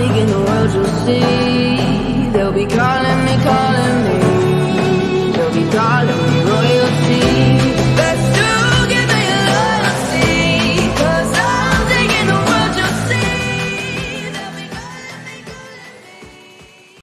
in the world you'll see. There'll be cars.